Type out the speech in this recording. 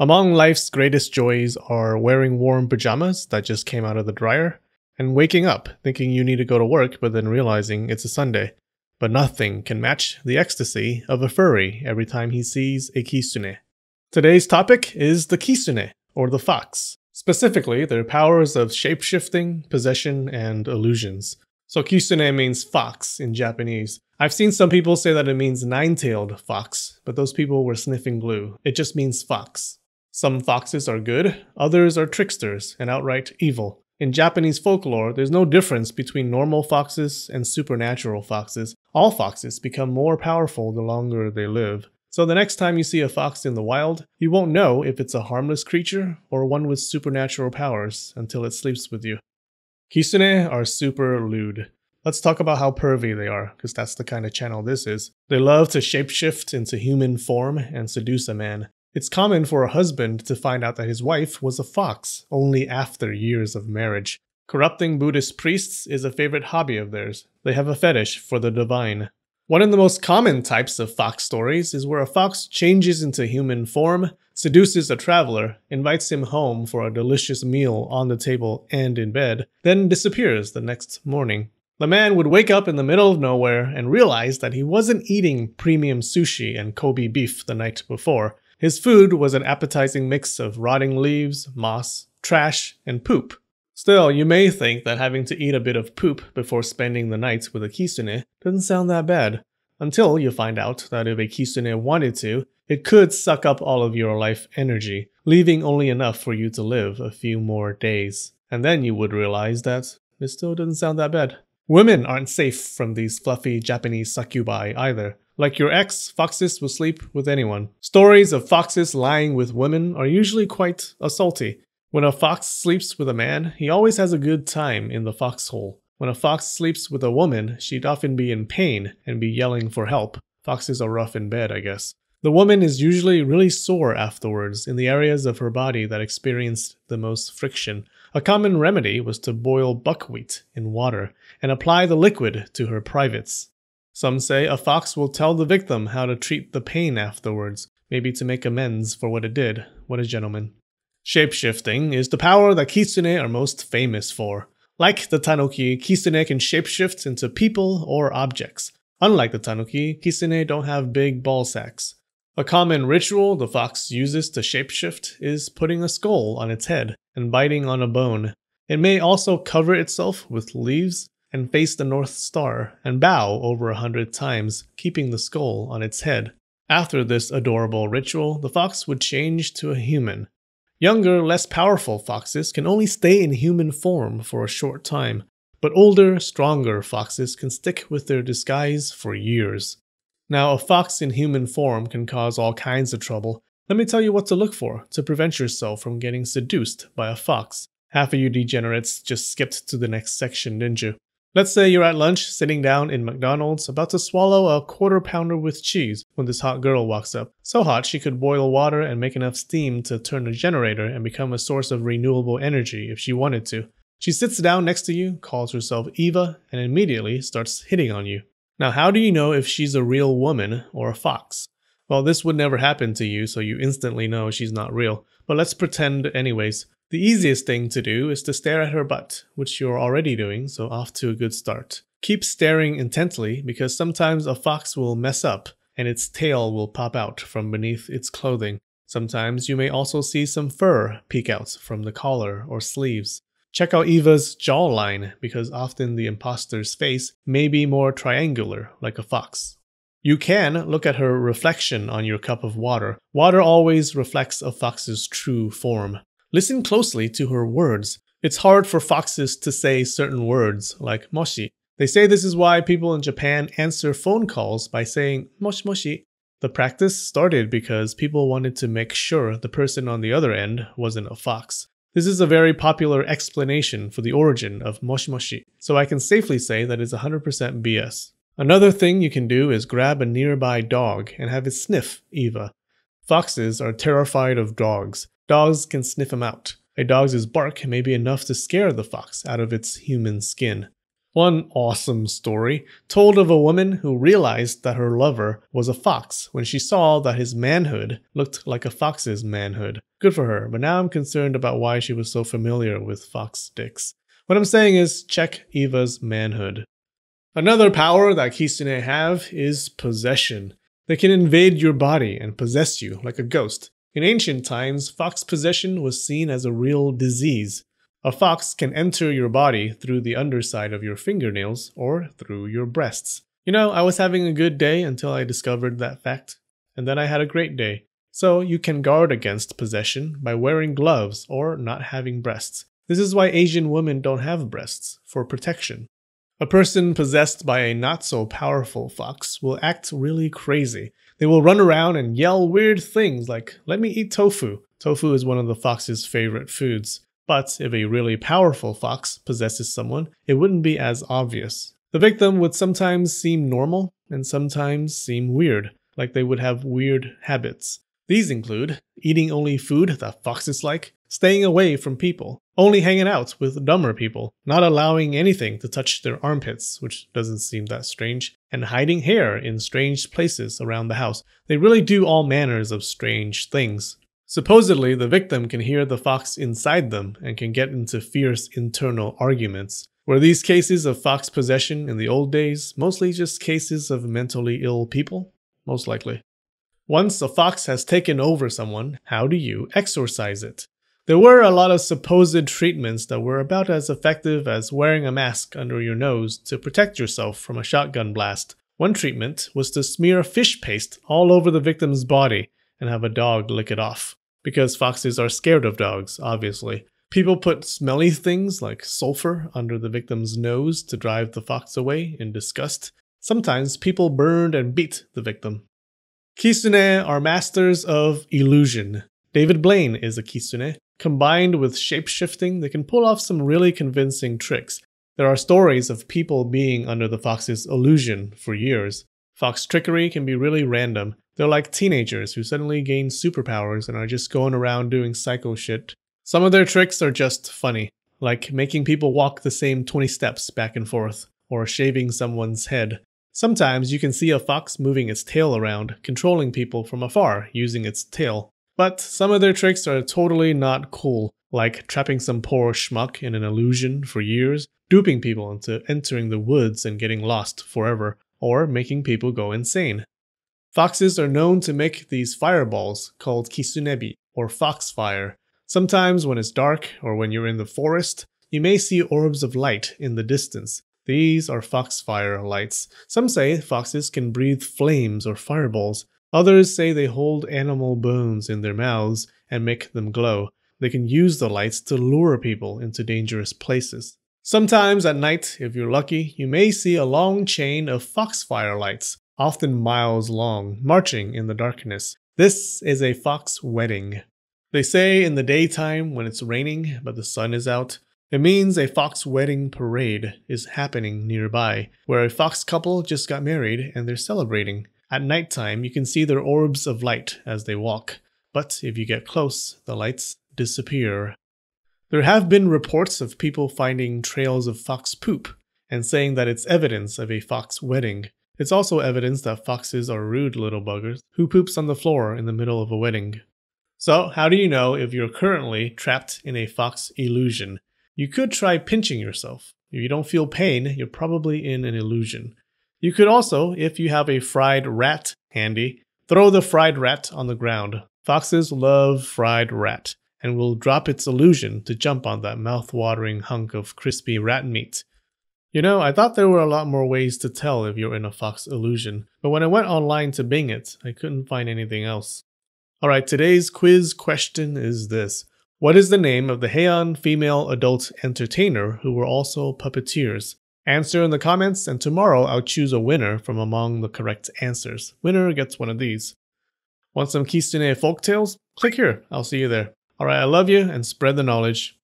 Among life's greatest joys are wearing warm pajamas that just came out of the dryer, and waking up thinking you need to go to work but then realizing it's a Sunday. But nothing can match the ecstasy of a furry every time he sees a kitsune. Today's topic is the kitsune, or the fox. Specifically, their powers of shapeshifting, possession, and illusions. So kitsune means fox in Japanese. I've seen some people say that it means nine-tailed fox, but those people were sniffing glue. It just means fox. Some foxes are good, others are tricksters and outright evil. In Japanese folklore, there's no difference between normal foxes and supernatural foxes. All foxes become more powerful the longer they live. So the next time you see a fox in the wild, you won't know if it's a harmless creature or one with supernatural powers until it sleeps with you. Kitsune are super lewd. Let's talk about how pervy they are, because that's the kind of channel this is. They love to shapeshift into human form and seduce a man. It's common for a husband to find out that his wife was a fox only after years of marriage. Corrupting Buddhist priests is a favorite hobby of theirs. They have a fetish for the divine. One of the most common types of fox stories is where a fox changes into human form, seduces a traveler, invites him home for a delicious meal on the table and in bed, then disappears the next morning. The man would wake up in the middle of nowhere and realize that he wasn't eating premium sushi and Kobe beef the night before. His food was an appetizing mix of rotting leaves, moss, trash, and poop. Still, you may think that having to eat a bit of poop before spending the night with a kitsune doesn't sound that bad, until you find out that if a kitsune wanted to, it could suck up all of your life energy, leaving only enough for you to live a few more days. And then you would realize that it still doesn't sound that bad. Women aren't safe from these fluffy Japanese succubi either. Like your ex, foxes will sleep with anyone. Stories of foxes lying with women are usually quite assaulty. When a fox sleeps with a man, he always has a good time in the foxhole. When a fox sleeps with a woman, she'd often be in pain and be yelling for help. Foxes are rough in bed, I guess. The woman is usually really sore afterwards in the areas of her body that experienced the most friction. A common remedy was to boil buckwheat in water and apply the liquid to her privates. Some say a fox will tell the victim how to treat the pain afterwards, maybe to make amends for what it did. What a gentleman. Shapeshifting is the power that kitsune are most famous for. Like the tanuki, kitsune can shapeshift into people or objects. Unlike the tanuki, kitsune don't have big ball sacks. A common ritual the fox uses to shapeshift is putting a skull on its head and biting on a bone. It may also cover itself with leaves and face the North Star and bow over a hundred times, keeping the skull on its head. After this adorable ritual, the fox would change to a human. Younger, less powerful foxes can only stay in human form for a short time, but older, stronger foxes can stick with their disguise for years. Now, a fox in human form can cause all kinds of trouble. Let me tell you what to look for to prevent yourself from getting seduced by a fox. Half of you degenerates just skipped to the next section, didn't you? Let's say you're at lunch, sitting down in McDonald's, about to swallow a quarter pounder with cheese when this hot girl walks up. So hot she could boil water and make enough steam to turn a generator and become a source of renewable energy if she wanted to. She sits down next to you, calls herself Eva, and immediately starts hitting on you. Now, how do you know if she's a real woman or a fox? Well, this would never happen to you, so you instantly know she's not real. But let's pretend anyways. The easiest thing to do is to stare at her butt, which you're already doing, so off to a good start. Keep staring intently because sometimes a fox will mess up and its tail will pop out from beneath its clothing. Sometimes you may also see some fur peek out from the collar or sleeves. Check out Eva's jawline because often the imposter's face may be more triangular like a fox. You can look at her reflection on your cup of water. Water always reflects a fox's true form. Listen closely to her words. It's hard for foxes to say certain words, like moshi. They say this is why people in Japan answer phone calls by saying moshi moshi. The practice started because people wanted to make sure the person on the other end wasn't a fox. This is a very popular explanation for the origin of moshi moshi, so I can safely say that it's 100% BS. Another thing you can do is grab a nearby dog and have it sniff Eva. Foxes are terrified of dogs. Dogs can sniff him out. A dog's bark may be enough to scare the fox out of its human skin. One awesome story told of a woman who realized that her lover was a fox when she saw that his manhood looked like a fox's manhood. Good for her, but now I'm concerned about why she was so familiar with fox dicks. What I'm saying is check Eva's manhood. Another power that Kitsune have is possession. They can invade your body and possess you like a ghost. In ancient times, fox possession was seen as a real disease. A fox can enter your body through the underside of your fingernails or through your breasts. You know, I was having a good day until I discovered that fact, and then I had a great day. So you can guard against possession by wearing gloves or not having breasts. This is why Asian women don't have breasts, for protection. A person possessed by a not so powerful fox will act really crazy. They will run around and yell weird things like, let me eat tofu. Tofu is one of the fox's favorite foods. But if a really powerful fox possesses someone, it wouldn't be as obvious. The victim would sometimes seem normal and sometimes seem weird, like they would have weird habits. These include eating only food that foxes like, staying away from people, only hanging out with dumber people, not allowing anything to touch their armpits, which doesn't seem that strange, and hiding hair in strange places around the house. They really do all manners of strange things. Supposedly, the victim can hear the fox inside them and can get into fierce internal arguments. Were these cases of fox possession in the old days mostly just cases of mentally ill people? Most likely. Once a fox has taken over someone, how do you exorcise it? There were a lot of supposed treatments that were about as effective as wearing a mask under your nose to protect yourself from a shotgun blast. One treatment was to smear fish paste all over the victim's body and have a dog lick it off because foxes are scared of dogs, obviously. People put smelly things like sulfur under the victim's nose to drive the fox away in disgust. Sometimes people burned and beat the victim. Kitsune are masters of illusion. David Blaine is a kitsune. Combined with shapeshifting, they can pull off some really convincing tricks. There are stories of people being under the fox's illusion for years. Fox trickery can be really random, they're like teenagers who suddenly gain superpowers and are just going around doing psycho shit. Some of their tricks are just funny, like making people walk the same 20 steps back and forth, or shaving someone's head. Sometimes you can see a fox moving its tail around, controlling people from afar using its tail. But some of their tricks are totally not cool, like trapping some poor schmuck in an illusion for years, duping people into entering the woods and getting lost forever, or making people go insane. Foxes are known to make these fireballs called kitsunebi, or foxfire. Sometimes when it's dark or when you're in the forest, you may see orbs of light in the distance. These are foxfire lights. Some say foxes can breathe flames or fireballs. Others say they hold animal bones in their mouths and make them glow. They can use the lights to lure people into dangerous places. Sometimes at night, if you're lucky, you may see a long chain of foxfire lights often miles long, marching in the darkness. This is a fox wedding. They say in the daytime when it's raining but the sun is out, it means a fox wedding parade is happening nearby, where a fox couple just got married and they're celebrating. At nighttime, you can see their orbs of light as they walk, but if you get close, the lights disappear. There have been reports of people finding trails of fox poop and saying that it's evidence of a fox wedding. It's also evidence that foxes are rude little buggers who poops on the floor in the middle of a wedding. So, how do you know if you're currently trapped in a fox illusion? You could try pinching yourself. If you don't feel pain, you're probably in an illusion. You could also, if you have a fried rat handy, throw the fried rat on the ground. Foxes love fried rat and will drop its illusion to jump on that mouth-watering hunk of crispy rat meat. You know, I thought there were a lot more ways to tell if you're in a fox illusion, but when I went online to Bing it, I couldn't find anything else. Alright, today's quiz question is this. What is the name of the Heian female adult entertainer who were also puppeteers? Answer in the comments, and tomorrow I'll choose a winner from among the correct answers. Winner gets one of these. Want some Kitsune folktales? Click here. I'll see you there. Alright, I love you and spread the knowledge.